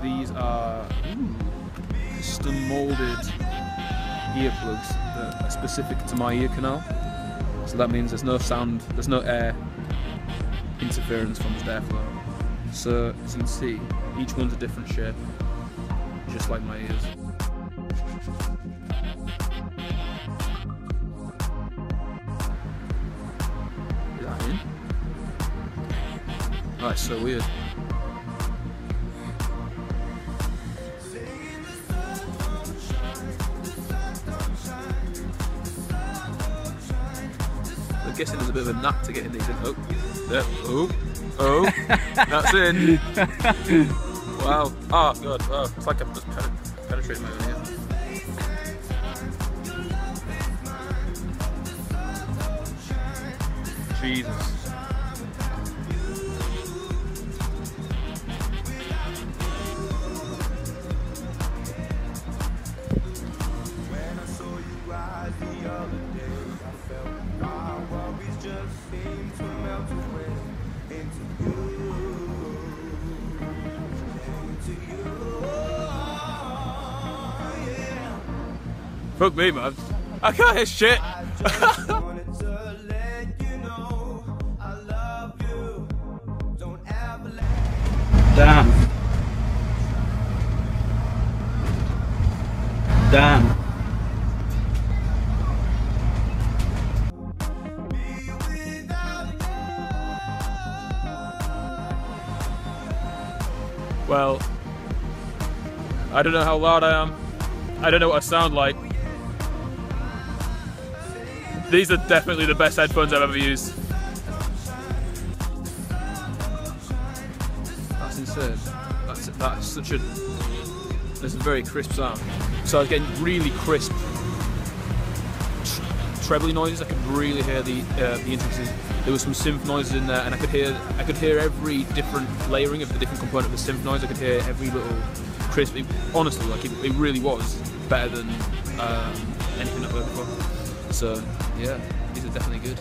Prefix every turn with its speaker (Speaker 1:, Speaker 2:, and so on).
Speaker 1: are hmm, custom molded earplugs that are specific to my ear canal. So that means there's no sound, there's no air interference from the airflow. So as you can see, each one's a different shape, just like my ears. Is that in? It's so weird. Guessing there's a bit of a knack to getting these in. Oh, yeah. Oh, oh, that's in. wow. Oh, God. Oh, it's like I've just pen- penetrated my own ear. Jesus. Fuck me, man. I can't hear shit.
Speaker 2: Damn. Damn.
Speaker 1: Well, I don't know how loud I am. I don't know what I sound like. These are definitely the best headphones I've ever used. That's insane. That's that's such a that's a very crisp sound. So I was getting really crisp tr- trebly noises. I could really hear the uh, the intricacies. There was some synth noises in there, and I could hear I could hear every different layering of the different component of the synth noise. I could hear every little crisp. It, honestly, like it, it really was better than um, anything I've heard before. So yeah, these are definitely good.